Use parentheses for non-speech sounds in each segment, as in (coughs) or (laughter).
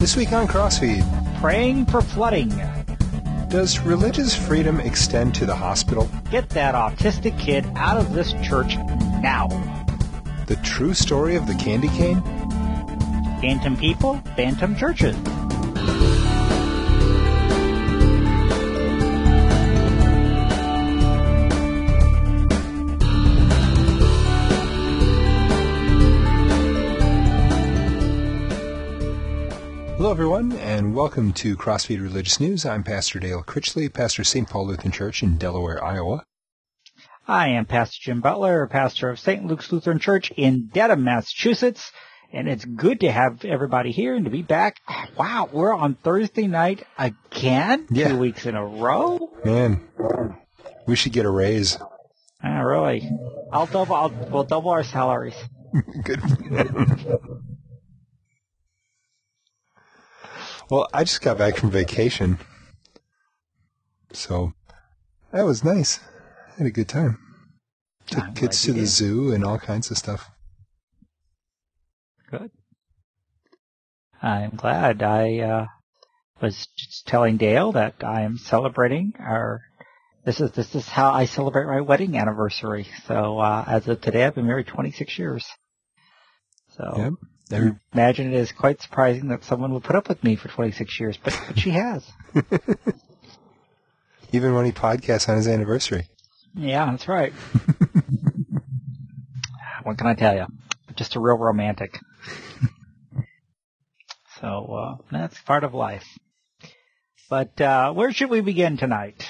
This week on Crossfeed, Praying for flooding. does religious freedom extend to the hospital? Get that autistic kid out of this church now. The true story of the candy cane? Bantam people, Bantam churches. Hello, everyone, and welcome to Crossfeed Religious News. I'm Pastor Dale Critchley, pastor of St. Paul Lutheran Church in Delaware, Iowa. I am Pastor Jim Butler, pastor of St. Luke's Lutheran Church in Dedham, Massachusetts. And it's good to have everybody here and to be back. Wow, we're on Thursday night again? Yeah. Two weeks in a row? Man, we should get a raise. Ah, really? I'll double, I'll, we'll double our salaries. (laughs) Good. (laughs) well, I just got back from vacation. So, that was nice. I had a good time. Took I'm kids to the did. zoo and all kinds of stuff. Good. I'm glad. I uh, was just telling Dale that I am celebrating our. This is this is how I celebrate my wedding anniversary. So uh, as of today, I've been married 26 years. So Yep. Every, imagine it is quite surprising that someone would put up with me for 26 years, but, but she has. even when he podcasts on his anniversary. Yeah, that's right. (laughs) what can I tell you? Just a real romantic. (laughs) so uh, that's part of life. But uh, where should we begin tonight?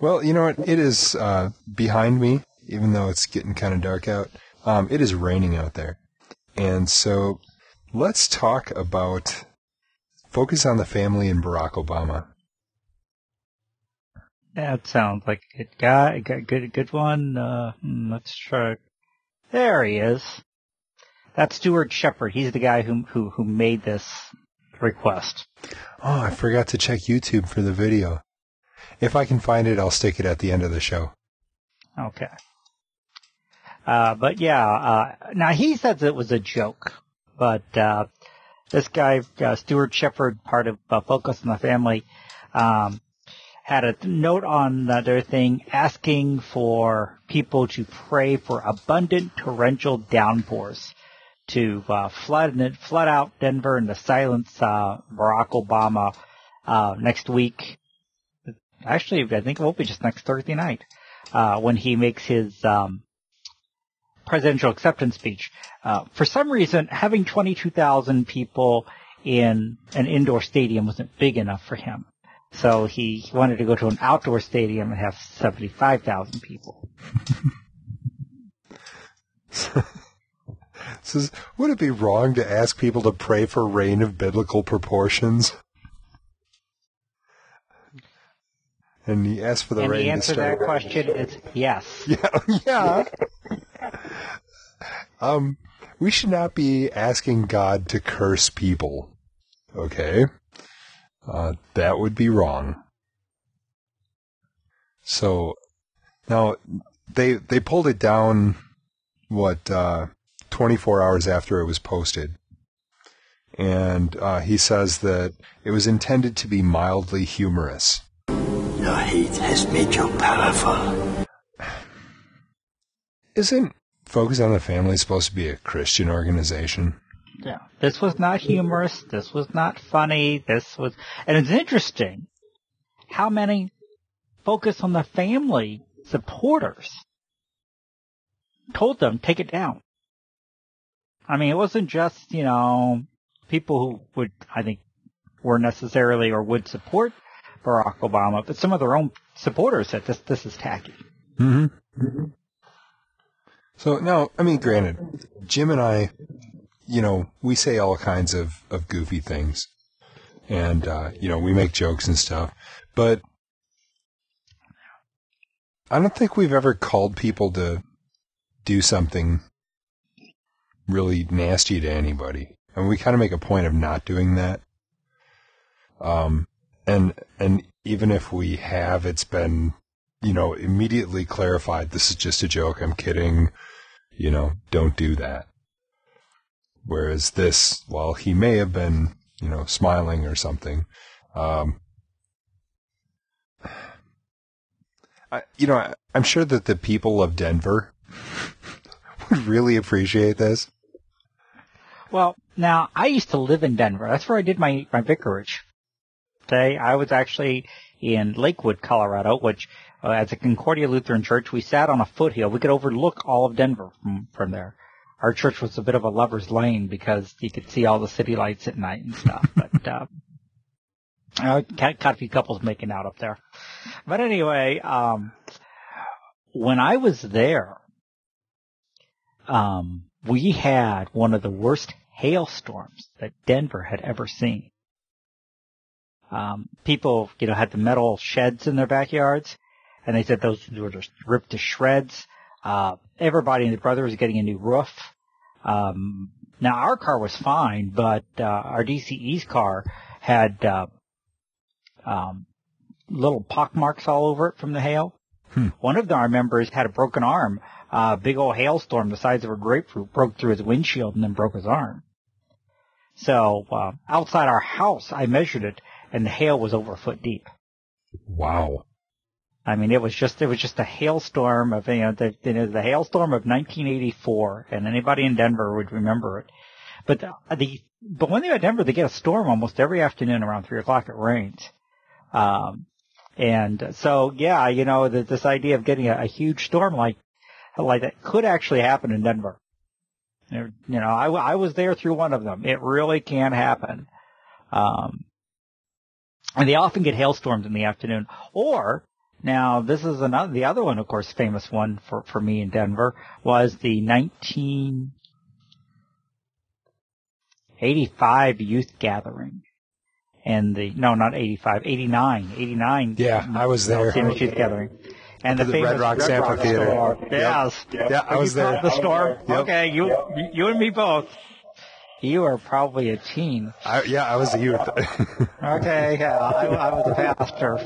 Well, you know what? It is uh, behind me, even though it's getting kind of dark out. Um, it is raining out there. And so let's talk about focus on the family and Barack Obama. That sounds like a good guy, good, good, good one. Uh, hmm, let's try. There he is. That's Stuart Shepard. He's the guy who who who made this request. Oh, I forgot to check YouTube for the video. If I can find it, I'll stick it at the end of the show. Okay. Uh, but yeah, uh, now he says it was a joke, but, uh, this guy, uh, Stuart Shepard, part of uh, Focus on the Family, um, had a note on their thing asking for people to pray for abundant torrential downpours to uh, flood and flood out Denver and to silence uh, Barack Obama uh, next week. Actually, I think it will be just next Thursday night uh, when he makes his um, presidential acceptance speech. Uh, for some reason, having 22,000 people in an indoor stadium wasn't big enough for him. So he wanted to go to an outdoor stadium and have 75,000 people. (laughs) Says, would it be wrong to ask people to pray for rain of biblical proportions? And he asked for the and rain the answer to to that question is yes. (laughs) Yeah, yeah. Um, we should not be asking God to curse people. Okay? Uh, that would be wrong. So, now, they, they pulled it down, what, uh, 24 hours after it was posted. And, uh, he says that it was intended to be mildly humorous. Your hate has made you powerful. Isn't Focus on the Family is supposed to be a Christian organization? Yeah. This was not humorous. This was not funny. This was, and it's interesting how many focus on the family supporters told them take it down. I mean, it wasn't just, you know, people who would, I think, were necessarily or would support Barack Obama, but some of their own supporters said this, this is tacky. Mm-hmm. So now, I mean, granted, Jim and I, you know, we say all kinds of, of goofy things. And, uh, you know, we make jokes and stuff. But I don't think we've ever called people to do something really nasty to anybody. And we kind of make a point of not doing that. Um, and, and even if we have, it's been, you know, immediately clarified, this is just a joke, I'm kidding, you know, don't do that. Whereas this, while he may have been you know, smiling or something. Um, I, you know, I, I'm sure that the people of Denver (laughs) would really appreciate this. Well, now I used to live in Denver. That's where I did my my vicarage. Okay, I was actually in Lakewood, Colorado, which uh, as a Concordia Lutheran church, we sat on a foothill. We could overlook all of Denver from from there. Our church was a bit of a lover's lane because you could see all the city lights at night and stuff. (laughs) but uh, I caught, caught a few couples making out up there. But anyway, um, when I was there, um, we had one of the worst hailstorms that Denver had ever seen. Um, people, you know, had the metal sheds in their backyards, and they said those were just ripped to shreds. Uh, everybody and the brother was getting a new roof. Um, now our car was fine, but uh, our DCE's car had uh, um, little pock marks all over it from the hail. Hmm. One of our members had a broken arm. A uh, big old hailstorm the size of a grapefruit broke through his windshield and then broke his arm. So uh, outside our house, I measured it, and the hail was over a foot deep. Wow. I mean, it was just it was just a hailstorm of you know the you know, the hailstorm of 1984, and anybody in Denver would remember it. But the, the but when they're in Denver, they get a storm almost every afternoon around three o'clock. It rains, um, and so yeah, you know the, this idea of getting a, a huge storm like like that could actually happen in Denver. You know, I, I was there through one of them. It really can happen. Um, and they often get hailstorms in the afternoon. Or, now this is another, the other one, of course, famous one for, for me in Denver was the 1985 youth gathering. And the, no, not 85, 89, 89. Yeah, I was there. Famous youth gathering. And the, The Red Rocks Red Amphitheater. storm. Yep. Yes. Yeah, I was there. The storm. Yep. Okay, you, you and me both. You are probably a teen. I, yeah, I was a youth. (laughs) Okay, yeah, I, I was a pastor.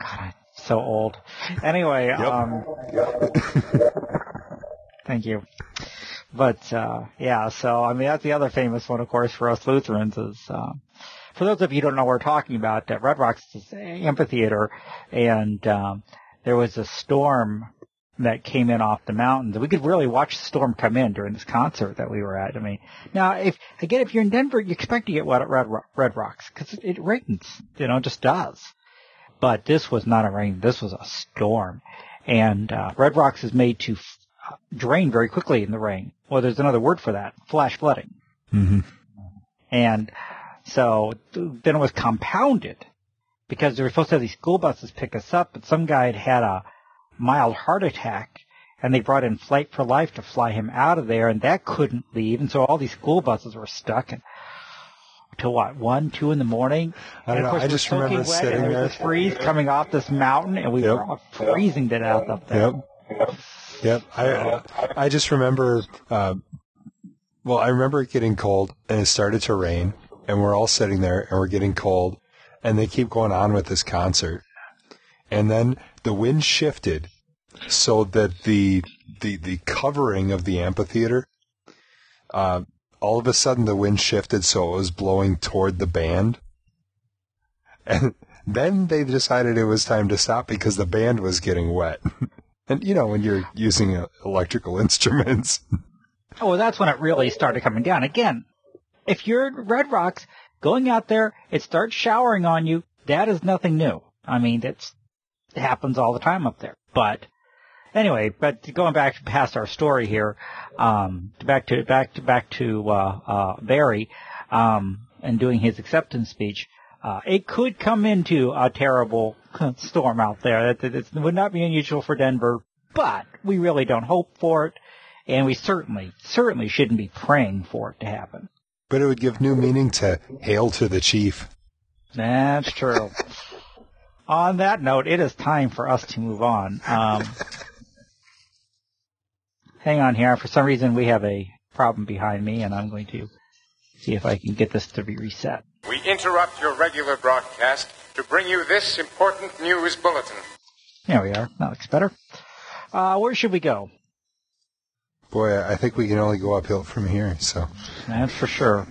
God, I'm so old. Anyway, um, thank you. But uh, yeah, so I mean that's the other famous one, of course, for us Lutherans is. Uh, for those of you who don't know what we're talking about, uh, Red Rocks is amphitheater, and um, there was a storm that came in off the mountains. We could really watch the storm come in during this concert that we were at. I mean, now if again, if you're in Denver, you expect to get wet at Red, Ro- Red Rocks because it rains. You know, it just does. But this was not a rain. This was a storm, and uh, Red Rocks is made to f- drain very quickly in the rain. Well, there's another word for that: flash flooding. hmm And so then it was compounded because they were supposed to have these school buses pick us up, but some guy had had a mild heart attack and they brought in Flight for Life to fly him out of there and that couldn't leave. And so all these school buses were stuck and till what, one, two in the morning? I don't of know, course I just remember sitting and there. there's this freeze coming off this mountain and we Yep. were all freezing to death up there. Yep. Yep. I I just remember. Uh, well, I remember it getting cold, and it started to rain, and we're all sitting there, and we're getting cold, and they keep going on with this concert, and then the wind shifted, so that the the the covering of the amphitheater, uh, all of a sudden the wind shifted, so it was blowing toward the band, and then they decided it was time to stop because the band was getting wet. (laughs) And you know, when you're using uh, electrical (laughs) instruments, Oh, well, that's when it really started coming down. Again, if you're Red Rocks, going out there, it starts showering on you. That is nothing new. I mean, it happens all the time up there. But anyway, but going back past our story here, um, back to, back to, back to, uh, uh, Barry, um, and doing his acceptance speech, uh, it could come into a terrible (laughs) storm out there. That, it would not be unusual for Denver, but we really don't hope for it. And we certainly, certainly shouldn't be praying for it to happen. but it would give new meaning to "Hail to the Chief." That's true. (laughs) on that note, it is time for us to move on. Um, hang on here. For some reason, we have a problem behind me, and I'm going to see if I can get this to be reset. We interrupt your regular broadcast to bring you this important news bulletin. There we are. That looks better. Uh, where should we go? Boy, I think we can only go uphill from here, so. That's for sure. (laughs)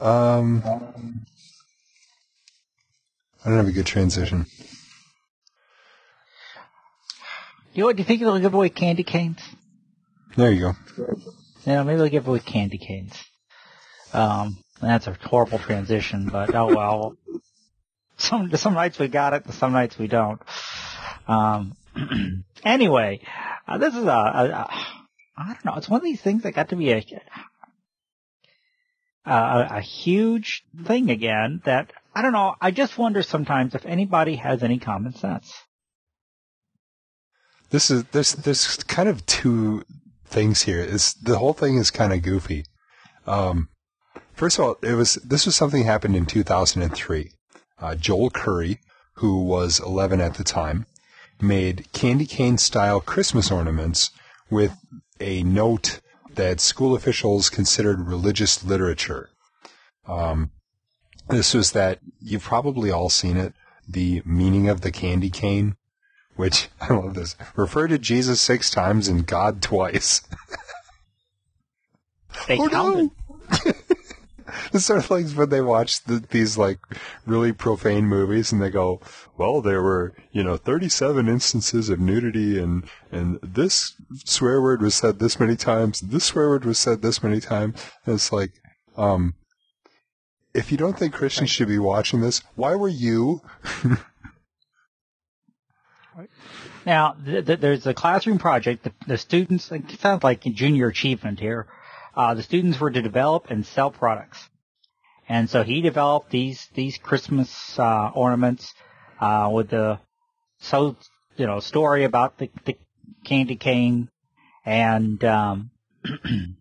um, I don't have a good transition. You know what? Do you think they'll give away candy canes? There you go. Yeah, maybe they'll give away candy canes. Um, that's a horrible transition, but oh well. (laughs) Some some nights we got it, some nights we don't. Um, (clears throat) anyway, uh, this is a, a, a I don't know. It's one of these things that got to be a a, a huge thing again. That I don't know. I just wonder sometimes if anybody has any common sense. This is there's there's kind of two things here. The whole thing is kind of goofy. Um, first of all, it was this was something happened in 2003. Uh, Joel Curry, who was 11 at the time, made candy cane style Christmas ornaments with a note that school officials considered religious literature. Um, this was that you've probably all seen it. The meaning of the candy cane, which (laughs) I love this. Refer to Jesus six times and God twice. They oh counted. no! it's sort of like when they watch the, these like really profane movies and they go, well, there were, you know, 37 instances of nudity and, and this swear word was said this many times, this swear word was said this many times. And it's like, um, if you don't think Christians should be watching this, why were you? (laughs) Now, th- th- there's a classroom project. The, the students, it sounds like junior achievement here. Uh, the students were to develop and sell products. And so he developed these, these Christmas, uh, ornaments, uh, with the, so, you know, story about the, the candy cane. And, um, (clears throat)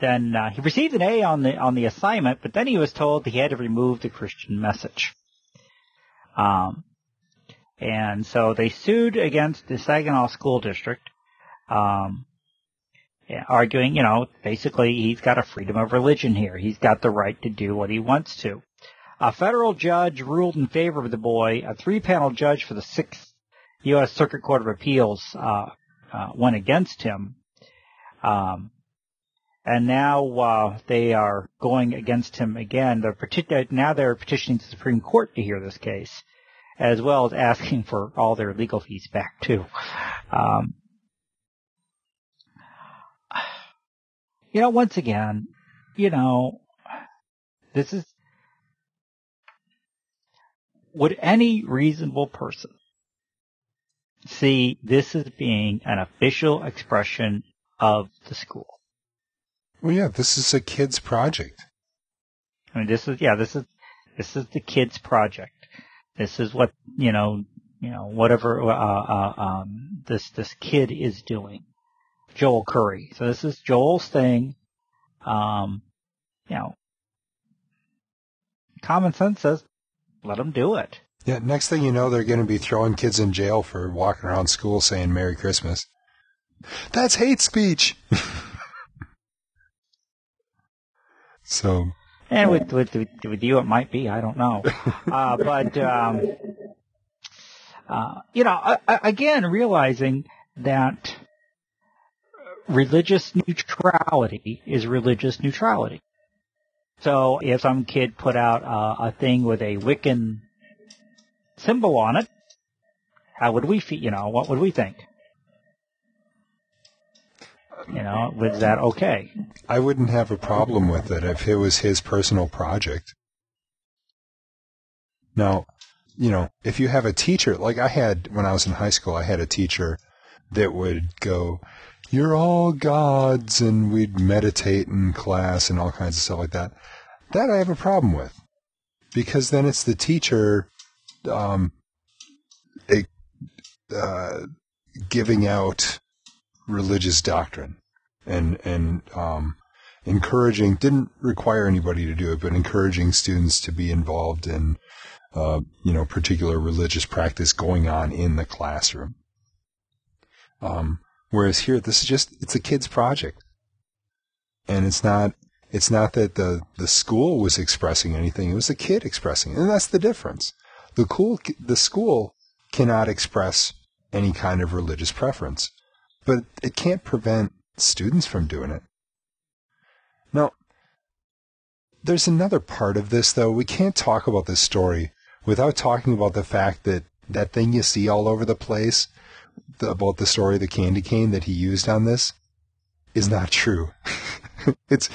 then, uh, he received an A on the, on the assignment, but then he was told he had to remove the Christian message. Um, and so they sued against the Saginaw School District, um, arguing, you know, basically he's got a freedom of religion here. He's got the right to do what he wants to. A federal judge ruled in favor of the boy. A three-panel judge for the Sixth U.S. Circuit Court of Appeals uh, uh, went against him. Um, and now uh, they are going against him again. They're now they're petitioning the Supreme Court to hear this case as well as asking for all their legal fees back too. Um, you know, once again, you know, this is, would any reasonable person see this as being an official expression of the school? Well, yeah, this is a kid's project. I mean, this is, yeah, this is, this is the kid's project. This is what, you know, you know, whatever, uh, uh, um, this, this kid is doing. Joel Curry. So this is Joel's thing. Um, you know, common sense says, let him do it. Yeah, next thing you know, they're going to be throwing kids in jail for walking around school saying Merry Christmas. That's hate speech. (laughs) so, And with, with, with you, it might be. I don't know. (laughs) Uh, but, um, uh, you know, uh, again, realizing that religious neutrality is religious neutrality. So if some kid put out uh, a thing with a Wiccan symbol on it, how would we feel? You know, what would we think? You know, was that okay? I wouldn't have a problem with it if it was his personal project. Now, you know, if you have a teacher, like I had when I was in high school, I had a teacher that would go, You're all gods, and we'd meditate in class and all kinds of stuff like that. That I have a problem with. Because then it's the teacher um, it, uh, giving out religious doctrine and and um, encouraging didn't require anybody to do it, but encouraging students to be involved in uh, you know particular religious practice going on in the classroom. Um, whereas here, this is just it's a kid's project, and it's not it's not that the the school was expressing anything; it was the kid expressing, it. and that's the difference. The cool the school cannot express any kind of religious preference but it can't prevent students from doing it. Now, there's another part of this though. We can't talk about this story without talking about the fact that that thing you see all over the place the, about the story of the candy cane that he used on this is not true. (laughs) it's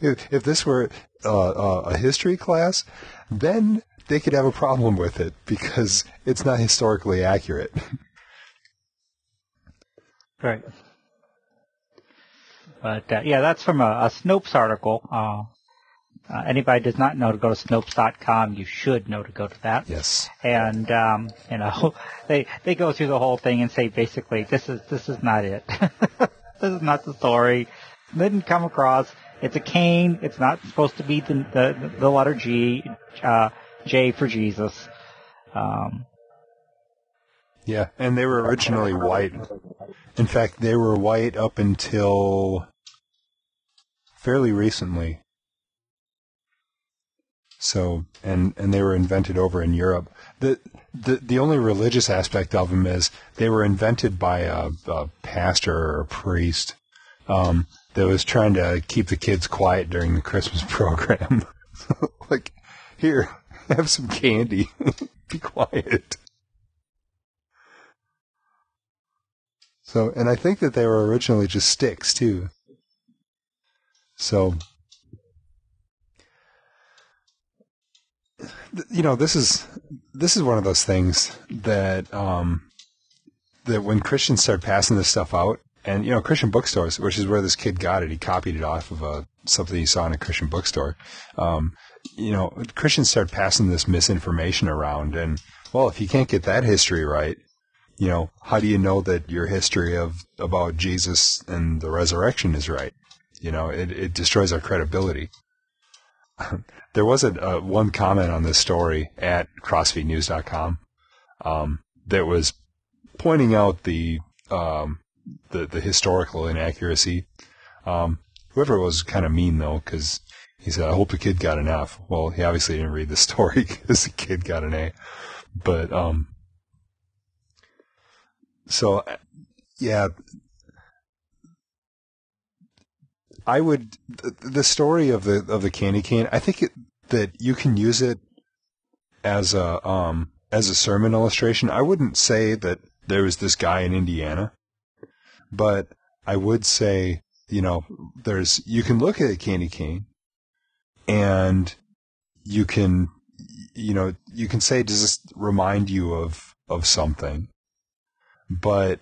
if, if this were uh, uh, a history class, then they could have a problem with it because it's not historically accurate. (laughs) Right. But uh, yeah, that's from a, a Snopes article. Uh, uh, anybody does not know to go to Snopes.com. You should know to go to that. Yes. And um, you know, (laughs) they they go through the whole thing and say basically, this is this is not it. (laughs) this is not the story. Didn't come across. It's a cane. It's not supposed to be the the, the letter G, uh, J for Jesus. Um, Yeah, and they were originally white. In fact, they were white up until fairly recently. So, and and they were invented over in Europe. The the the only religious aspect of them is they were invented by a, a pastor or a priest um, that was trying to keep the kids quiet during the Christmas (laughs) program. (laughs) like, here, have some candy. (laughs) Be quiet. So, and I think that they were originally just sticks too. So, you know, this is this is one of those things that um, that when Christians start passing this stuff out, and you know, Christian bookstores, which is where this kid got it, he copied it off of a something he saw in a Christian bookstore. Um, you know, Christians start passing this misinformation around, and well, if you can't get that history right, you know, how do you know that your history of about Jesus and the resurrection is right? You know, it, it destroys our credibility. (laughs) there was a, uh, one comment on this story at crossfeednews.com um, that was pointing out the um, the the historical inaccuracy. Um, whoever was kind of mean though, because he said, "I hope the kid got an F." Well, he obviously didn't read the story (laughs) because the kid got an A. But um, so yeah, I would the, story of the of the candy cane. I think it, that you can use it as a um as a sermon illustration. I wouldn't say that there was this guy in Indiana, but I would say you know there's you can look at a candy cane and you can you know you can say does this remind you of of something but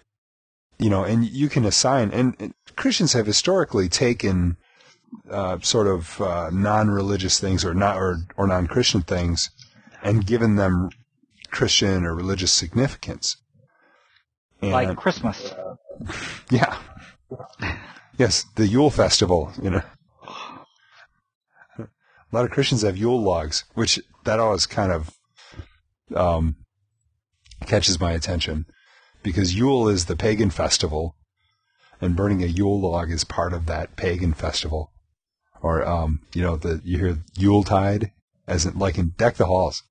you know and you can assign and, and christians have historically taken uh, sort of uh, non-religious things or not or, or non-christian things and given them christian or religious significance. And, like Christmas. (laughs) yeah. Yes the yule festival you know. A lot of christians have yule logs which that always kind of um, catches my attention because Yule is the pagan festival, and burning a Yule log is part of that pagan festival. Or, um, you know, the you hear Yuletide, as in like in Deck the Halls.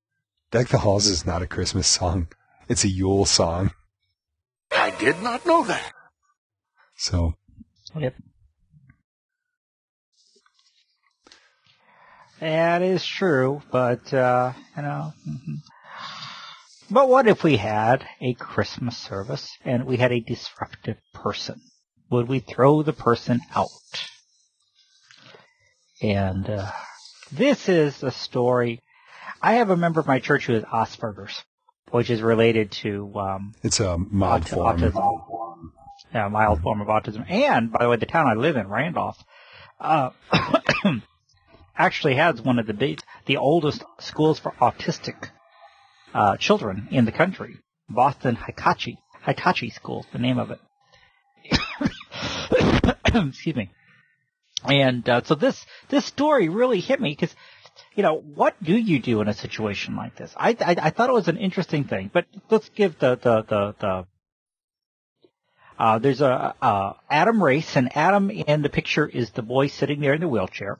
Deck the Halls is not a Christmas song; it's a Yule song. I did not know that. So, Yep. That is true, but uh, you know. But what if we had a Christmas service and we had a disruptive person? Would we throw the person out? And uh, this is a story. I have a member of my church who has Asperger's, which is related to um, it's a mild aut- form. autism. Yeah, mild form of autism. And by the way, the town I live in, Randolph, uh, (coughs) actually has one of the big, the oldest schools for autistic uh, children in the country. Boston Higashi Higashi School, the name of it. (coughs) Excuse me. And uh, so this this story really hit me because you know, what do you do in a situation like this? I, I, I thought it was an interesting thing, but let's give the, the, the, the, uh, there's a, uh, Adam Race, and Adam in the picture is the boy sitting there in the wheelchair,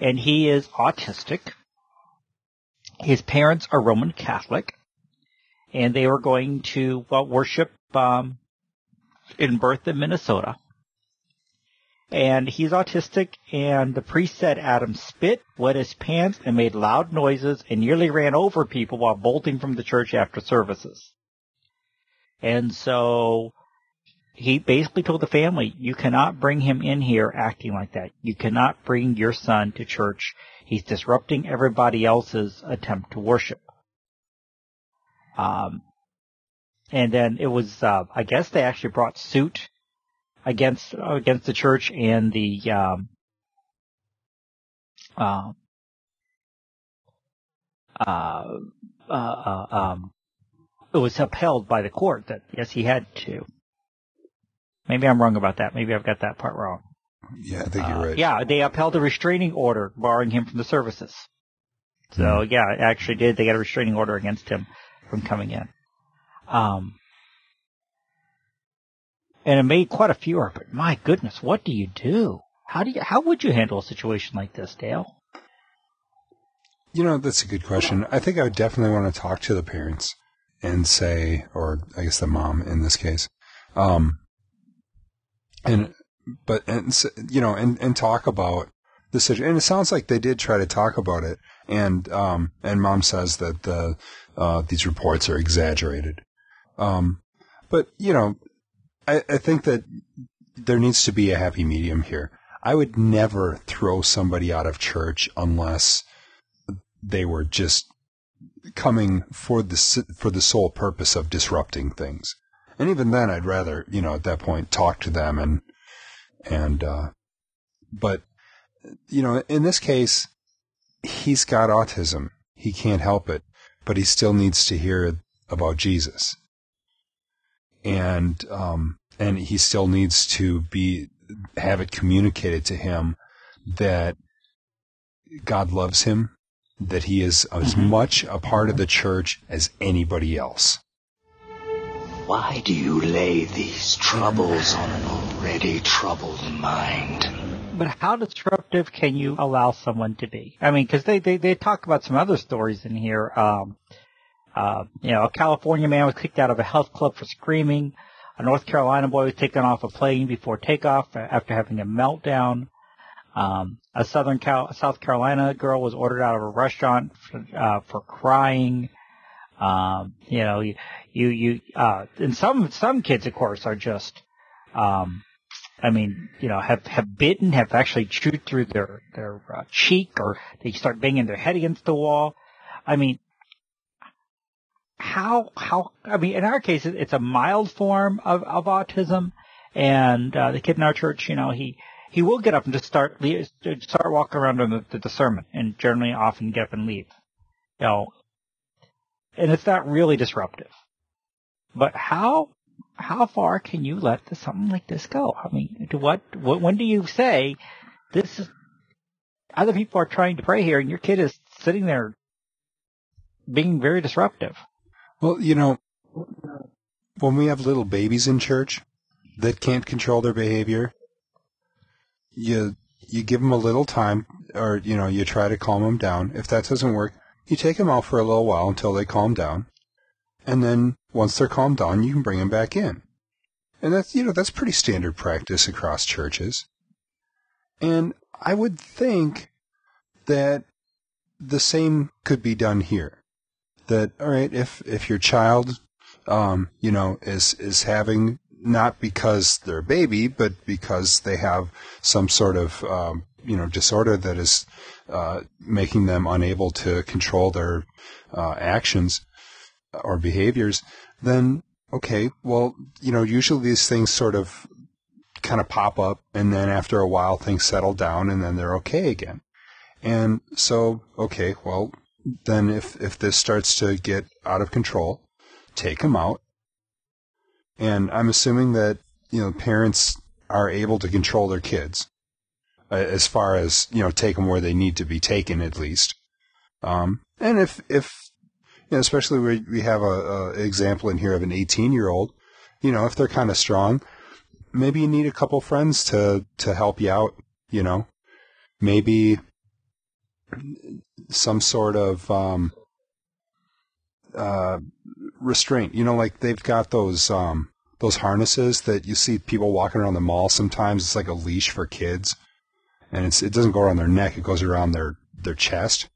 and he is autistic. His parents are Roman Catholic, and they were going to well, worship, um, in Bertha, Minnesota. and he's autistic. And the priest said Adam spit, wet his pants, and made loud noises, and nearly ran over people while bolting from the church after services. And so he basically told the family, you cannot bring him in here acting like that. You cannot bring your son to church. He's disrupting everybody else's attempt to worship. Um, and then it was, uh, I guess they actually brought suit against, against the church and the, um, uh, uh, uh, uh, um, it was upheld by the court that yes, he had to. Maybe I'm wrong about that. Maybe I've got that part wrong. Yeah, I think you're Uh, right. Yeah, they upheld a restraining order barring him from the services. So Hmm. yeah, it actually did. They got a restraining order against him from coming in. Um, and it made quite a furor. But my goodness, what do you do? How do you? How would you handle a situation like this, Dale? You know, that's a good question. I think I would definitely want to talk to the parents and say, or I guess the mom in this case, um, and but and you know, and and talk about the situation. And it sounds like they did try to talk about it. And um, and mom says that the uh, these reports are exaggerated. Um, but you know, I, I think that there needs to be a happy medium here. I would never throw somebody out of church unless they were just coming for the for the sole purpose of disrupting things. And even then, I'd rather you know at that point talk to them and and uh, but you know in this case, he's got autism. He can't help it, but he still needs to hear about Jesus. And um, and he still needs to be have it communicated to him that God loves him, that he is as much a part of the church as anybody else. Why do you lay these troubles on an already troubled mind? But how disruptive can you allow someone to be? I mean, because they, they they talk about some other stories in here. Um, uh, you know, a California man was kicked out of a health club for screaming. A North Carolina boy was taken off a plane before takeoff after having a meltdown. Um, a Southern Cal- South Carolina girl was ordered out of a restaurant for, uh, for crying. Um, you know, you, you, uh, and some, some kids, of course, are just, um, I mean, you know, have, have bitten, have actually chewed through their, their uh, cheek or they start banging their head against the wall. I mean, how, how, I mean, in our case, it's a mild form of, of autism. And, uh, the kid in our church, you know, he, he will get up and just start, start walking around during the, the sermon and generally often get up and leave. You know, and it's not really disruptive. But how, how far can you let something like this go? I mean, to what, what, when do you say this is, other people are trying to pray here and your kid is sitting there being very disruptive? Well, you know, when we have little babies in church that can't control their behavior, you you give them a little time, or you know, you try to calm them down. If that doesn't work, you take them out for a little while until they calm down, and then once they're calmed down, you can bring them back in. And that's you know that's pretty standard practice across churches. And I would think that the same could be done here that all right if if your child um you know is is having not because they're a baby but because they have some sort of um you know disorder that is uh making them unable to control their uh actions or behaviors then okay well you know usually these things sort of kind of pop up and then after a while things settle down and then they're okay again and so okay well then if if this starts to get out of control, take them out. And I'm assuming that you know parents are able to control their kids uh, as far as you know take them where they need to be taken at least. Um, and if if know, especially we we have a, a example in here of an 18 year old, you know, if they're kind of strong, maybe you need a couple friends to to help you out. You know, maybe some sort of um, uh, restraint. You know, like they've got those um, those harnesses that you see people walking around the mall sometimes. It's like a leash for kids. And it's, it doesn't go around their neck, it goes around their, their chest.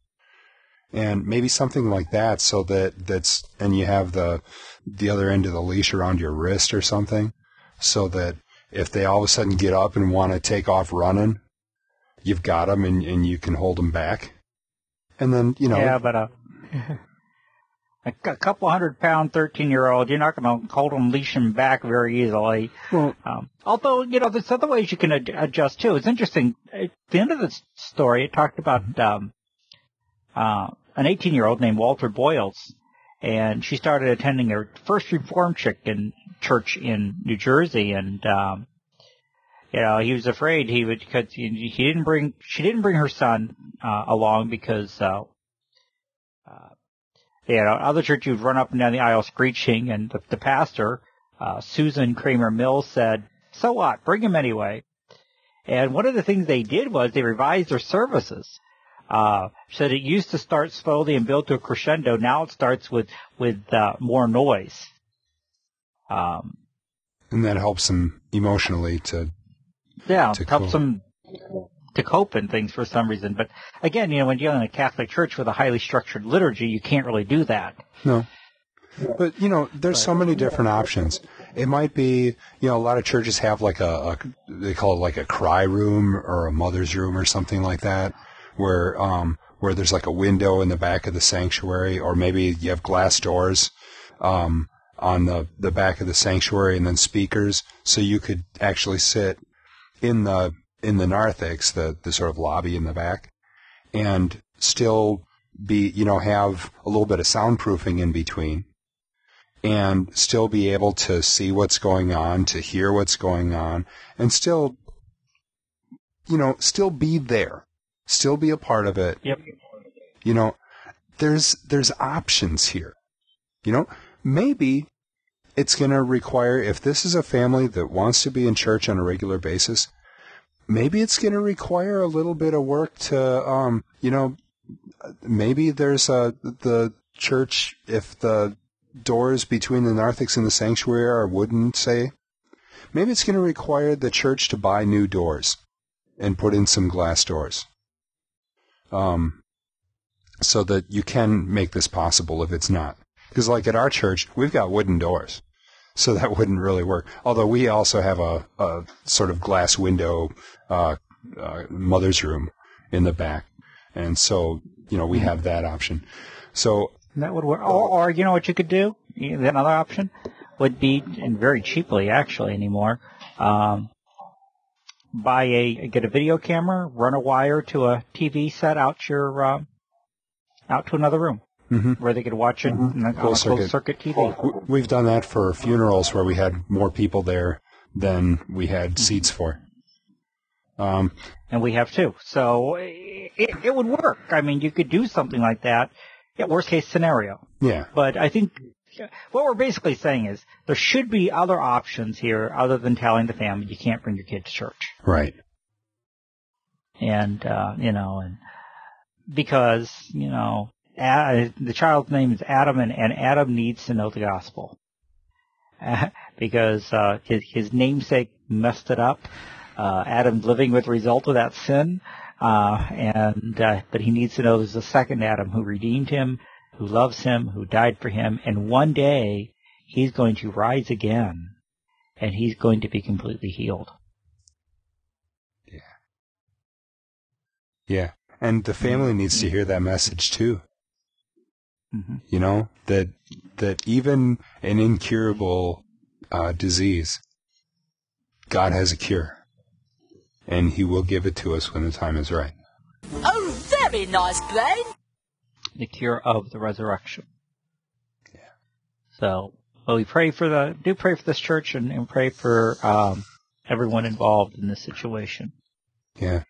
And maybe something like that so that that's, and you have the, the other end of the leash around your wrist or something so that if they all of a sudden get up and want to take off running, you've got them and, and you can hold them back. And then, you know. Yeah, but uh, (laughs) a, a couple hundred pound 13 year old, you're not going to hold them, leash them back very easily. Well, Um, although, you know, there's other ways you can ad- adjust too. It's interesting. At the end of the story, it talked about, um, uh, an 18 year old named Walter Boyles. And she started attending her first Reformed chicken church in New Jersey. And, um, you know, he was afraid he would, cause he, he didn't bring, she didn't bring her son, uh, along because, uh, uh, you know, other church would run up and down the aisle screeching and the, the pastor, uh, Susan Kramer Mills said, so what? Bring him anyway. And one of the things they did was they revised their services. Uh, so it used to start slowly and build to a crescendo. Now it starts with, with, uh, more noise. Um, and that helps them emotionally to, yeah, To helps cope. them to cope in things for some reason. But again, you know, when you're in a Catholic church with a highly structured liturgy, you can't really do that. no. But, you know, there's so many different options. It might be, you know, a lot of churches have like a, a they call it like a cry room or a mother's room or something like that, where, um, where there's like a window in the back of the sanctuary, or maybe you have glass doors, um, on the, the back of the sanctuary and then speakers, so you could actually sit in the, in the narthex, the, the sort of lobby in the back, and still be, you know, have a little bit of soundproofing in between and still be able to see what's going on, to hear what's going on, and still, you know, still be there, still be a part of it. Yep. You know, there's, there's options here. You know, maybe it's going to require, if this is a family that wants to be in church on a regular basis, maybe it's going to require a little bit of work to, um, you know, maybe there's a, the church, if the doors between the narthex and the sanctuary are wooden, say, maybe it's going to require the church to buy new doors and put in some glass doors. Um, so that you can make this possible if it's not. Because like at our church, we've got wooden doors. So that (laughs) wouldn't really work. Although we also have a, a sort of glass window, uh, uh, mother's room in the back. And so, you know, we have that option. So That would work. Or, or you know what you could do? Another option would be, and very cheaply actually anymore, um, buy a get a video camera, run a wire to a TV set out your um, out to another room Mhm. where they could watch it on a Closed circuit. circuit TV. we've done that for funerals where we had more people there than we had seats for. Um, and we have too. So it, it would work. I mean, you could do something like that. Yeah, worst case scenario. yeah, But I think what we're basically saying is there should be other options here other than telling the family you can't bring your kid to church. right. And, uh, you know, and because, you know, a- the child's name is Adam and, and Adam needs to know the gospel. (laughs) because, uh, his, his namesake messed it up. Uh, Adam's living with the result of that sin. Uh, and, uh, but he needs to know there's a second Adam who redeemed him, who loves him, who died for him, and one day he's going to rise again and he's going to be completely healed. Yeah. Yeah. And the family needs to hear that message too. hmm You know, that, that even an incurable, uh, disease, God has a cure. And he will give it to us when the time is right. Oh, very nice, Blaine. The cure of the resurrection. Yeah. So, well, we pray for the, do pray for this church and, and pray for, um, everyone involved in this situation. Yeah.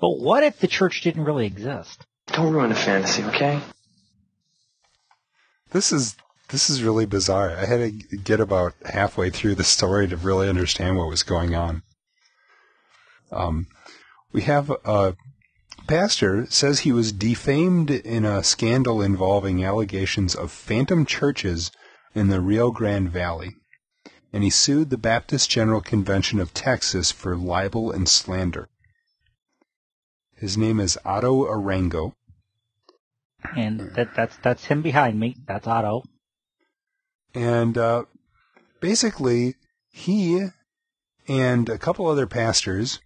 But what if the church didn't really exist? Don't ruin the fantasy, okay? This is, this is really bizarre. I had to get about halfway through the story to really understand what was going on. Um, we have a pastor says he was defamed in a scandal involving allegations of phantom churches in the Rio Grande Valley. and he sued the Baptist General Convention of Texas for libel and slander. His name is Otto Arango, And that, that's, that's him behind me. That's Otto. and uh, basically he and a couple other pastors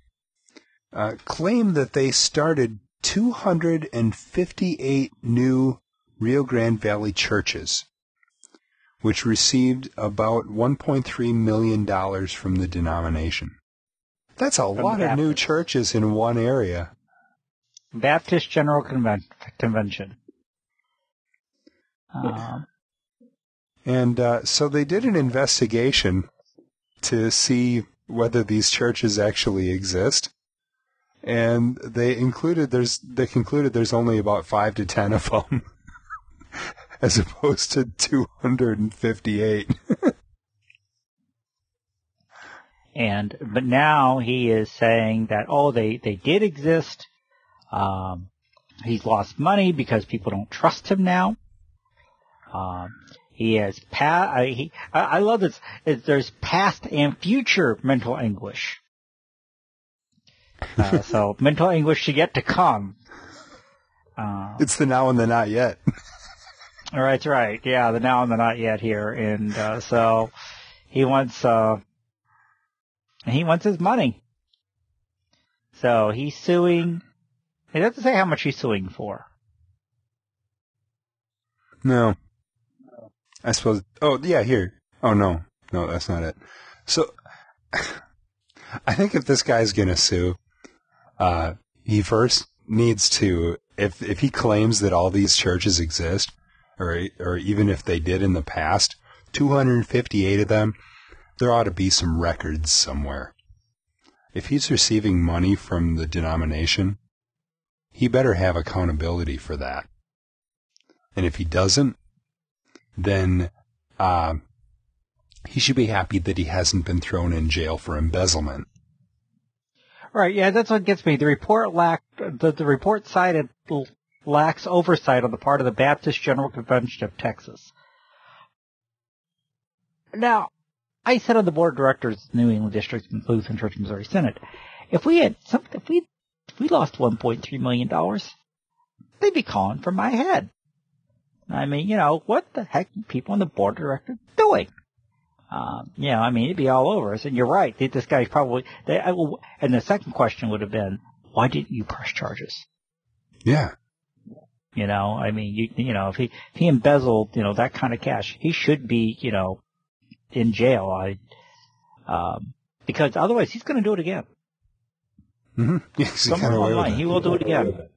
uh, claim that they started 258 new Rio Grande Valley churches, which received about 1.3 million dollars from the denomination. That's a the lot of new churches in one area. Baptist General Conven- Convention. Um, And uh, so they did an investigation to see whether these churches actually exist. And they included there's they concluded there's only about five to ten of them, (laughs) as opposed to 258. and but now he is saying that oh they they did exist. Um, he's lost money because people don't trust him now. Um, he has pa- uh, he, I, I love this. Is there's past and future mental anguish. Uh, so (laughs) mental anguish to yet to come. Uh, It's the now and the not yet. all right, that's right. Yeah, the now and the not yet here, and uh, so he wants uh, he wants his money. So he's suing. He doesn't say how much he's suing for. No. I suppose. Oh, yeah, here. Oh, no. No, that's not it. So, (sighs) I think if this guy's gonna sue, uh, he first needs to, if, if he claims that all these churches exist, or, or even if they did in the past, 258 of them, there ought to be some records somewhere. If he's receiving money from the denomination, he better have accountability for that. And if he doesn't, then uh, he should be happy that he hasn't been thrown in jail for embezzlement. Right. Yeah, that's what gets me. The report lacked the, the report cited lacks oversight on the part of the Baptist General Convention of Texas. Now, I sit on the board of directors of New England District and Lutheran Church Missouri Synod. If we had some, if we if we lost 1.3 million dollars, they'd be calling for my head. I mean, you know, what the heck are people on the board of directors doing? Um, you know, I mean, it'd be all over us. And you're right. This guy's probably. They, I and the second question would have been, why didn't you press charges? Yeah. You know, I mean, you you know, if he if he embezzled, you know, that kind of cash, he should be, you know, in jail. I, um, because otherwise he's going to do it again. Mm-hmm. (laughs) Yes, he Somewhere along the line, he will do it again.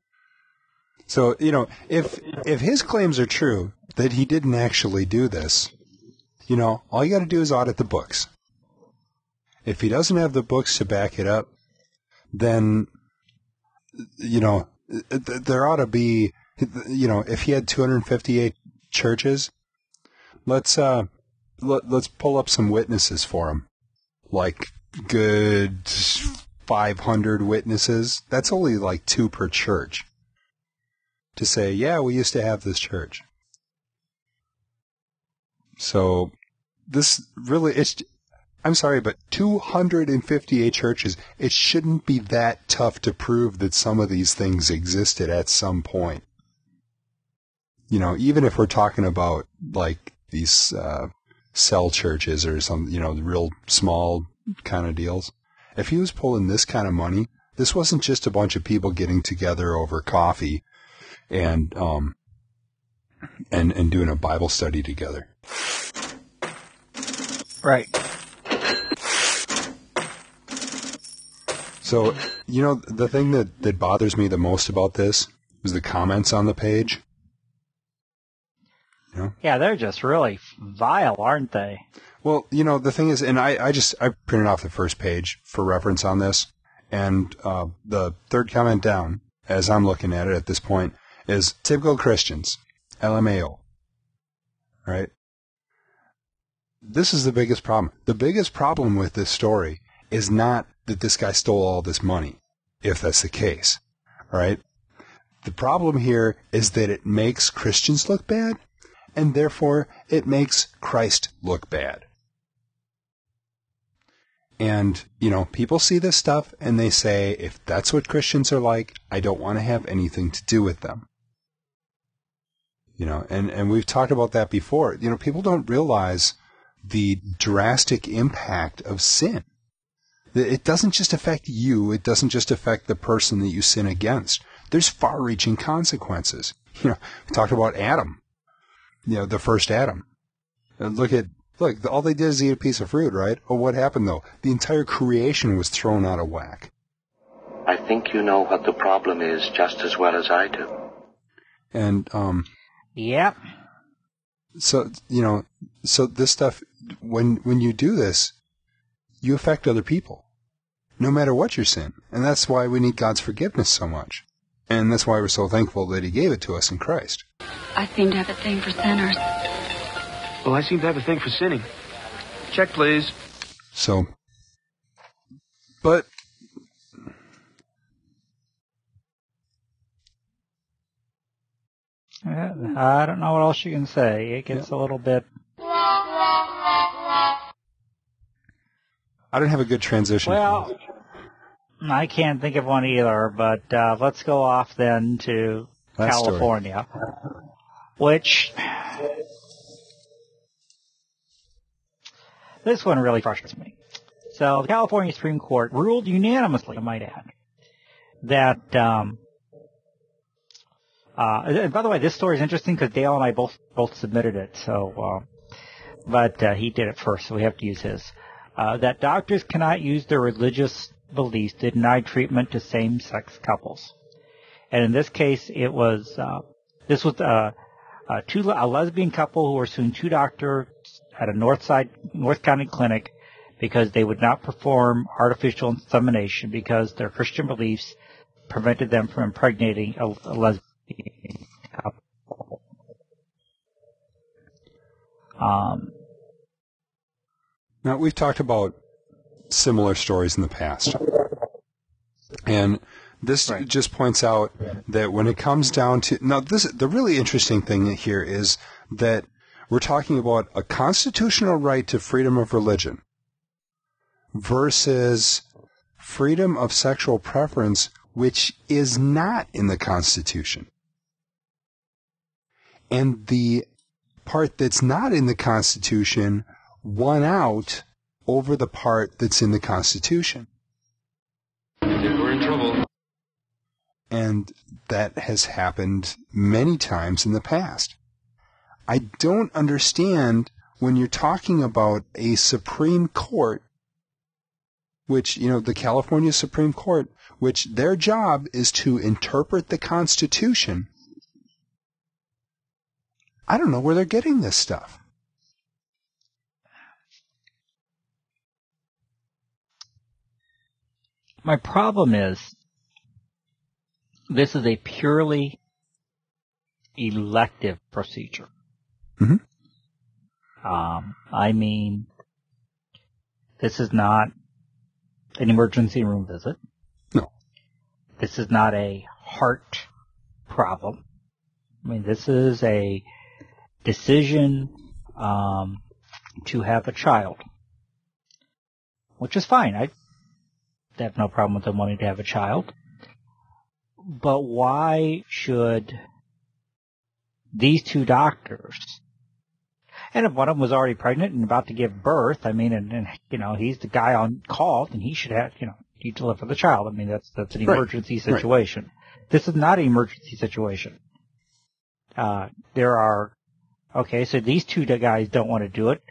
So you know, if if his claims are true that he didn't actually do this, you know, all you got to do is audit the books. If he doesn't have the books to back it up, then you know th- th- there ought to be, you know, if he had 258 churches, let's uh let, let's pull up some witnesses for him, like good 500 witnesses. That's only like two per church to say, yeah, we used to have this church. So this really, it's, I'm sorry, but 258 churches, it shouldn't be that tough to prove that some of these things existed at some point. You know, even if we're talking about like these, uh, cell churches or some, you know, real small kind of deals. If he was pulling this kind of money, this wasn't just a bunch of people getting together over coffee and um and and doing a Bible study together. Right. So, you know, the thing that, that bothers me the most about this is the comments on the page. Yeah, they're just really vile, aren't they? Well, you know, the thing is, and I, I just, I printed off the first page for reference on this, and uh, the third comment down, as I'm looking at it at this point, is typical Christians, LMAO. Right? This is the biggest problem. The biggest problem with this story is not that this guy stole all this money, if that's the case. Right? The problem here is that it makes Christians look bad, and therefore it makes Christ look bad. And, you know, people see this stuff and they say, if that's what Christians are like, I don't want to have anything to do with them. You know, and, and we've talked about that before. You know, people don't realize the drastic impact of sin. It doesn't just affect you. It doesn't just affect the person that you sin against. There's far-reaching consequences. (laughs) You know, we talked about Adam. You know, the first Adam. And look at, look, all they did is eat a piece of fruit, right? Oh, what happened though? The entire creation was thrown out of whack. I think you know what the problem is just as well as I do. And, um, Yep. so, you know, so this stuff, when, when you do this, you affect other people. No matter what your sin. And that's why we need God's forgiveness so much. And that's why we're so thankful that He gave it to us in Christ. I seem to have a thing for sinners. Well, I seem to have a thing for sinning. Check, please. So, but Uh, I don't know what else you can say. It gets a little bit. I don't have a good transition. Well, I can't think of one either, but uh, let's go off then to Last story. California, which this one really frustrates me. So the California Supreme Court ruled unanimously, I might add, that. Um, uh, and by the way, this story is interesting because Dale and I both both submitted it. So, uh, but uh, he did it first, so we have to use his. Uh, that doctors cannot use their religious beliefs to deny treatment to same-sex couples. And in this case, it was uh, this was uh, uh, two a lesbian couple who were suing two doctors at a North Side North County clinic because they would not perform artificial insemination because their Christian beliefs prevented them from impregnating a, a lesbian Um, Now, we've talked about similar stories in the past. And this just points out that when it comes down to now this the really interesting thing here is that we're talking about a constitutional right to freedom of religion versus freedom of sexual preference which is not in the constitution. And the part that's not in the constitution won out over the part that's in the constitution. We're in trouble. And that has happened many times in the past. I don't understand when you're talking about a Supreme Court, which, you know, the California Supreme Court, which their job is to interpret the Constitution. I don't know where they're getting this stuff. My problem is this is a purely elective procedure. Mhm. Um, I mean, this is not an emergency room visit. No. This is not a heart problem. I mean, this is a decision um, to have a child, which is fine. I have no problem with them wanting to have a child. But why should these two doctors, and if one of them was already pregnant and about to give birth, I mean, and, and you know, he's the guy on call, and he should have, you know, he deliver the child. I mean, that's that's an emergency Right. situation. This is not an emergency situation. Uh, there are, okay, so these two guys don't want to do it.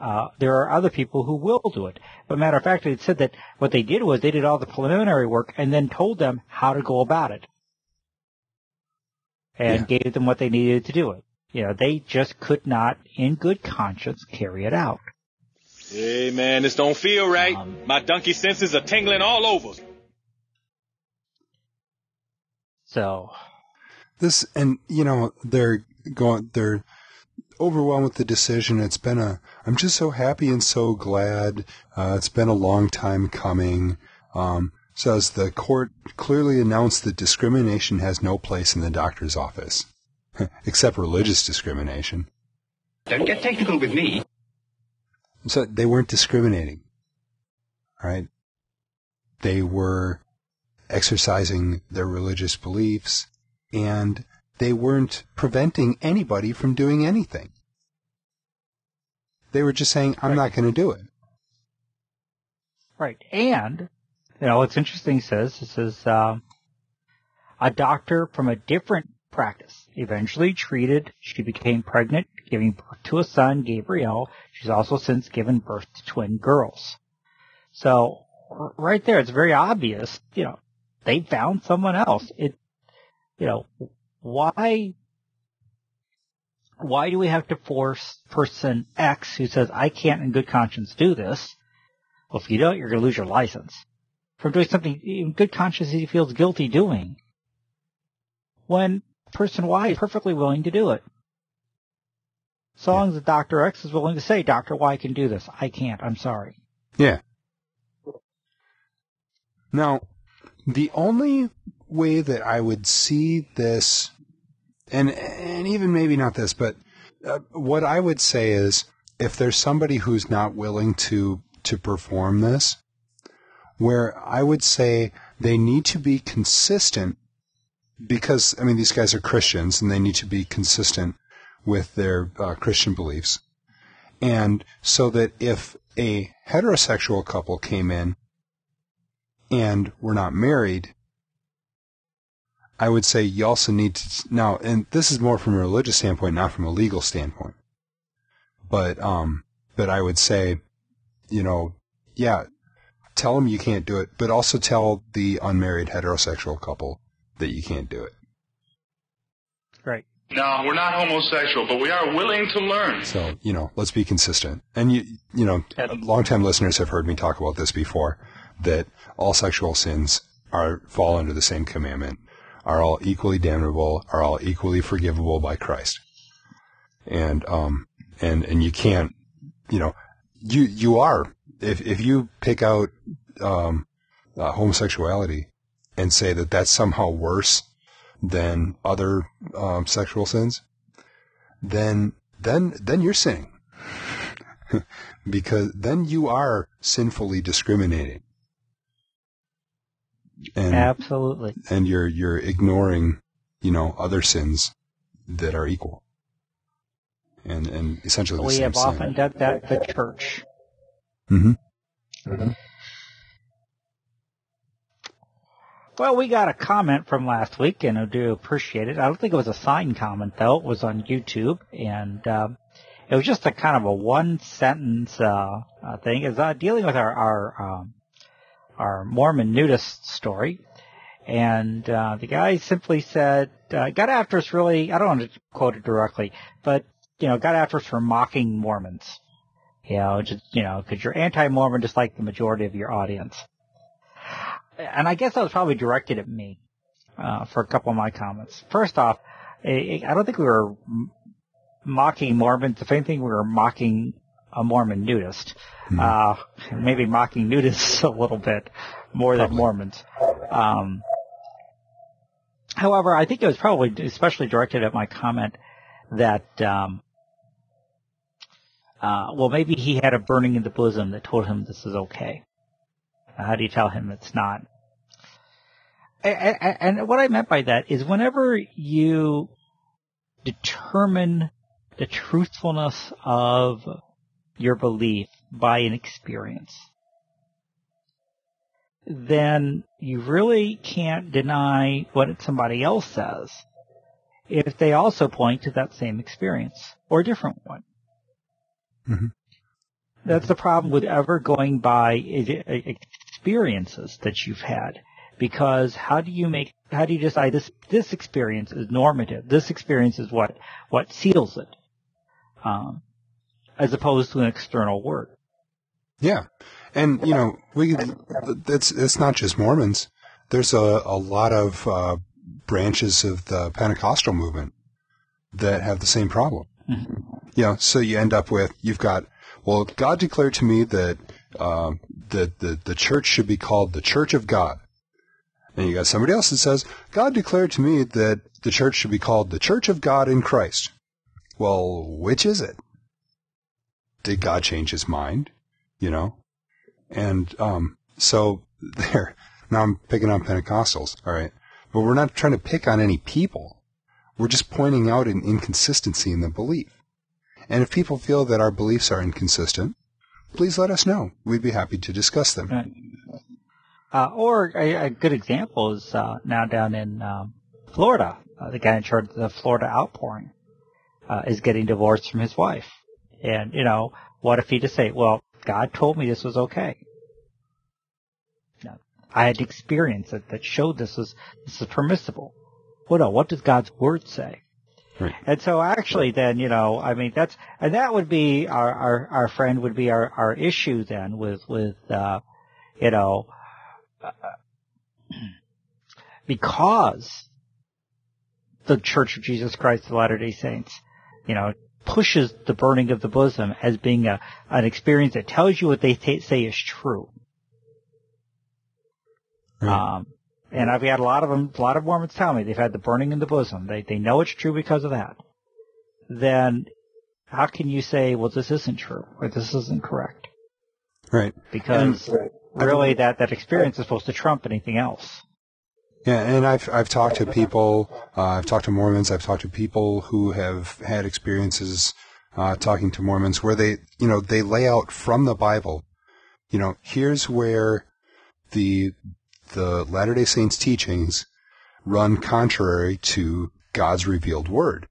Uh, there are other people who will do it. But matter of fact, it said that what they did was they did all the preliminary work and then told them how to go about it. And gave them what they needed to do it. You know, they just could not, in good conscience, carry it out. Hey man, this don't feel right. My donkey senses are tingling all over. So, This and you know they're going they're overwhelmed with the decision. It's been a I'm just so happy and so glad. Uh, it's been a long time coming. Um, says the court clearly announced that discrimination has no place in the doctor's office, (laughs) except religious discrimination. Don't get technical with me. So they weren't discriminating. right? They were exercising their religious beliefs and they weren't preventing anybody from doing anything. They were just saying, I'm not going to do it. Right. And, you know, what's interesting says, it says, um, a doctor from a different practice eventually treated, she became pregnant, giving birth to a son, Gabriel. She's also since given birth to twin girls. So, right there, it's very obvious, you know, they found someone else. It, you know, why, why do we have to force person X who says, I can't in good conscience do this? Well, if you don't, you're going to lose your license. From doing something in good conscience he feels guilty doing. When person Y is perfectly willing to do it. So long as Dr. X is willing to say, Dr. Y can do this. I can't. I'm sorry. Yeah. Now, the only way that I would see this, and and even maybe not this, but uh, what I would say is, if there's somebody who's not willing to to perform this, where I would say they need to be consistent, because I mean these guys are Christians and they need to be consistent with their uh, Christian beliefs, and so that if a heterosexual couple came in and were not married, I would say you also need to now, and this is more from a religious standpoint, not from a legal standpoint. But um, but I would say, you know, yeah, tell them you can't do it, but also tell the unmarried heterosexual couple that you can't do it. Right. No, we're not homosexual, but we are willing to learn. So you know, let's be consistent. And you you know, longtime listeners have heard me talk about this before, that all sexual sins are fall under the same commandment are all equally damnable, are all equally forgivable by Christ. And, um, and, and you can't, you know, you, you are, if, if you pick out, um, uh, homosexuality and say that that's somehow worse than other, um, sexual sins, then, then, then you're sinning. (laughs) because then you are sinfully discriminating and Absolutely. and you're you're ignoring you know other sins that are equal and and essentially the we same have sin. often done that the church. Mm-hmm. Well, we got a comment from last week, and I do appreciate it. I don't think it was a signed comment though; it was on YouTube, and um, it was just a kind of a one sentence uh, uh, thing. Is uh, dealing with our our um, our Mormon nudist story, and uh, the guy simply said, uh, "Got after us really." I don't want to quote it directly, but you know, got after us for mocking Mormons. You know, just you know, because you're anti-Mormon, just like the majority of your audience and I guess that was probably directed at me uh, for a couple of my comments. First off, I don't think we were mocking Mormons. If anything, we were mocking a Mormon nudist. Uh, maybe mocking nudists (laughs) a little bit more than Mormons. Um, however, I think it was probably especially directed at my comment that, um, uh, well, maybe he had a burning in the bosom that told him this is okay. How do you tell him it's not? And what I meant by that is whenever you determine the truthfulness of your belief by an experience, then you really can't deny what somebody else says if they also point to that same experience or a different one. Mm-hmm. That's the problem with ever going by experiences that you've had. Because how do you make, how do you decide this, this experience is normative? This experience is what, what seals it. Um, as opposed to an external word. Yeah, and you know we it's it's not just Mormons. There's a a lot of uh, branches of the Pentecostal movement that have the same problem. Mm-hmm. You know, so you end up with you've got well, God declared to me that uh, that the the church should be called the Church of God, and you got somebody else that says God declared to me that the church should be called the Church of God in Christ. Well, which is it? Did God change his mind? You know, And um, so (laughs) there. Now I'm picking on Pentecostals, all right. But we're not trying to pick on any people. We're just pointing out an inconsistency in the belief. And if people feel that our beliefs are inconsistent, please let us know. We'd be happy to discuss them. Uh, or a, a, good example is uh, now down in um, Florida. Uh, the guy in charge of the Florida outpouring uh, is getting divorced from his wife. And, you know, what if he just say, well, God told me this was okay. I had experience that, that showed this is this is permissible. Well, no, what does God's word say? Right. And so actually then, you know, I mean, that's, and that would be our, our, our friend would be our, our issue then with, with, uh, you know, uh, (clears throat) because the Church of Jesus Christ of Latter-day Saints, you know, pushes the burning of the bosom as being a, an experience that tells you what they t- say is true. Right. Um, and I've had a lot of them, a lot of Mormons tell me they've had the burning in the bosom. They, they know it's true because of that. Then how can you say, well, this isn't true or this isn't correct? Right. Because and, really that, that experience is supposed to trump anything else. Yeah, and I've I've talked to people. Uh, I've talked to Mormons. I've talked to people who have had experiences uh, talking to Mormons where they, you know, they lay out from the Bible. You know, here's where the the Latter day Saints teachings run contrary to God's revealed word.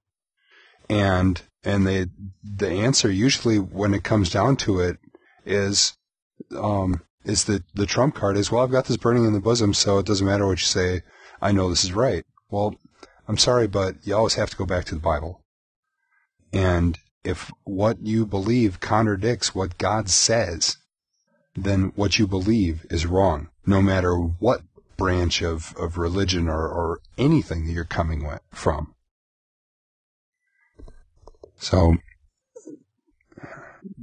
And, and they, the answer usually when it comes down to it is, um, is the, the trump card is, well, I've got this burning in the bosom, so it doesn't matter what you say. I know this is right. Well, I'm sorry, but you always have to go back to the Bible. And if what you believe contradicts what God says, then what you believe is wrong, no matter what branch of, of religion or, or anything that you're coming with, from. So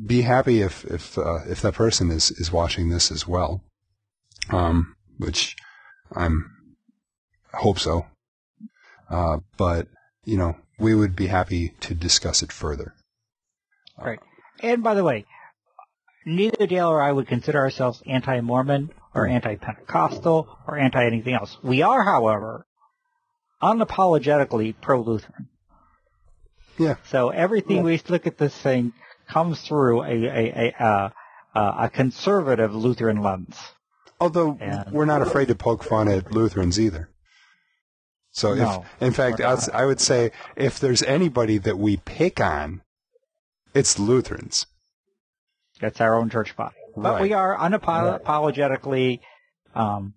be happy if if uh, if that person is is watching this as well, um, which I'm hope so. Uh, but you know, we would be happy to discuss it further. Right. And by the way, neither Dale or I would consider ourselves anti-Mormon or anti-Pentecostal or anti-anything else. We are, however, unapologetically pro-Lutheran. Yeah. So everything yeah. we look at this thing comes through a a a, uh, a conservative Lutheran lens. Although and, we're not afraid to poke fun at Lutherans either. So no, if, in fact, I would say if there's anybody that we pick on, it's Lutherans. That's our own church body. But right. we are unapologetically, um,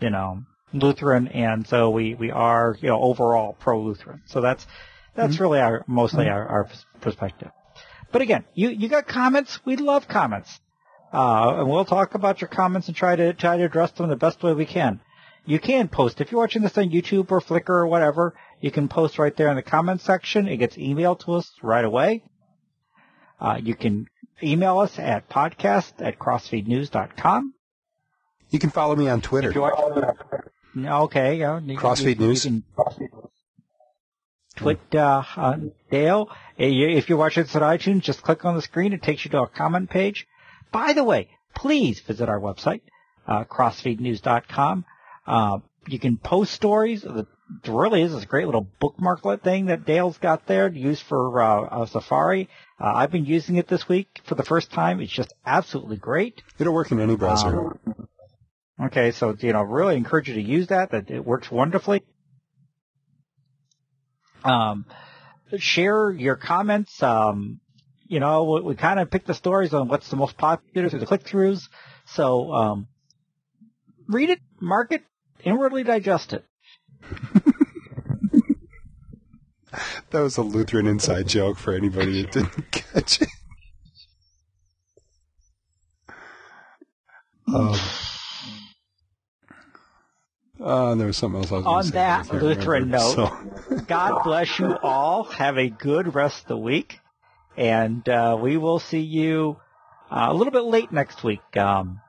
you know, Lutheran, and so we, we are, you know, overall pro-Lutheran. So that's, that's mm-hmm. really our, mostly mm-hmm. our, our perspective. But again, you, you got comments? We love comments. Uh, and we'll talk about your comments and try to, try to address them the best way we can. You can post, if you're watching this on YouTube or Flickr or whatever, you can post right there in the comments section. It gets emailed to us right away. Uh, you can email us at podcast at crossfeednews.com. You can follow me on Twitter. okay. Yeah, Crossfeed News. Twit, uh, uh, Dale, if you're watching this on iTunes, just click on the screen. It takes you to a comment page. By the way, please visit our website, uh, crossfeednews.com. Uh, you can post stories. It really is this great little bookmarklet thing that Dale's got there to use for uh, Safari. Uh, I've been using it this week for the first time. It's just absolutely great. It'll work in any browser. Um, okay, so you know, really encourage you to use that. That it works wonderfully. Um, share your comments. Um, you know, we, we kind of pick the stories on what's the most popular through the click-throughs. So, um, read it, mark it, inwardly digest it. (laughs) that was a Lutheran inside joke for anybody that didn't (laughs) catch it. (laughs) Um, uh, there was something else I was On say, that Lutheran remember, note, so. (laughs) God bless you all. Have a good rest of the week. And uh, we will see you uh, a little bit late next week. Um,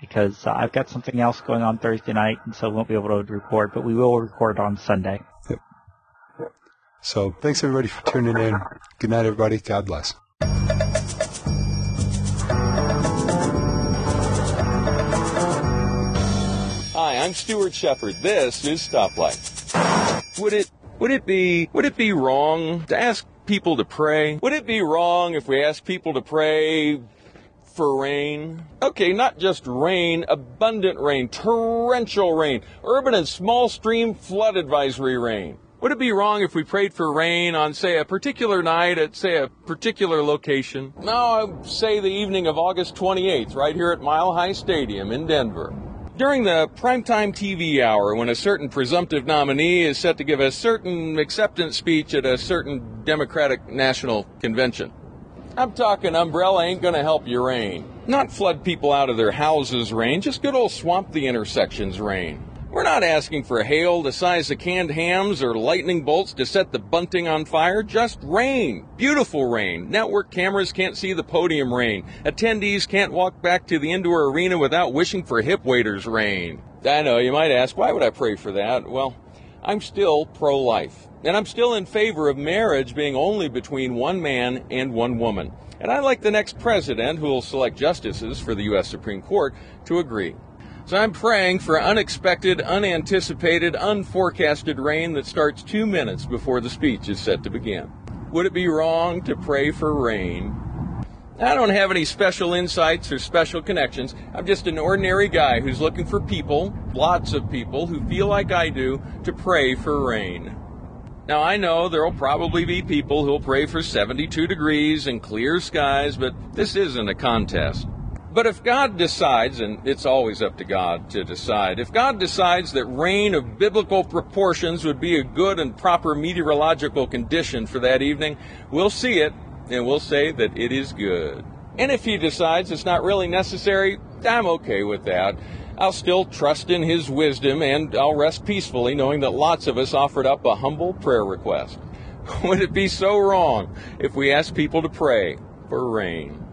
because uh, I've got something else going on Thursday night, and so we won't be able to record, but we will record on Sunday. Yep. So thanks everybody for tuning in. Good night, everybody. God bless. I'm Stuart Shepard. This is Stoplight. Would it would it be would it be wrong to ask people to pray? Would it be wrong if we asked people to pray for rain? Okay, not just rain, abundant rain, torrential rain, urban and small stream flood advisory rain. Would it be wrong if we prayed for rain on, say, a particular night at, say, a particular location? No, say the evening of August 28th, right here at Mile High Stadium in Denver. During the primetime TV hour, when a certain presumptive nominee is set to give a certain acceptance speech at a certain Democratic National Convention. I'm talking umbrella ain't gonna help you rain. Not flood people out of their houses rain, just good old swamp the intersections rain. We're not asking for hail the size of canned hams or lightning bolts to set the bunting on fire, just rain. Beautiful rain. Network cameras can't see the podium rain. Attendees can't walk back to the indoor arena without wishing for hip waders rain. I know, you might ask, why would I pray for that? Well, I'm still pro life. And I'm still in favor of marriage being only between one man and one woman. And I'd like the next president, who will select justices for the U.S. Supreme Court, to agree. So I'm praying for unexpected, unanticipated, unforecasted rain that starts two minutes before the speech is set to begin. Would it be wrong to pray for rain? I don't have any special insights or special connections. I'm just an ordinary guy who's looking for people, lots of people, who feel like I do, to pray for rain. Now, I know there will probably be people who'll pray for 72 degrees and clear skies, but this isn't a contest. But if God decides, and it's always up to God to decide, if God decides that rain of biblical proportions would be a good and proper meteorological condition for that evening, we'll see it and we'll say that it is good. And if He decides it's not really necessary, I'm okay with that. I'll still trust in His wisdom and I'll rest peacefully knowing that lots of us offered up a humble prayer request. (laughs) Would it be so wrong if we asked people to pray for rain?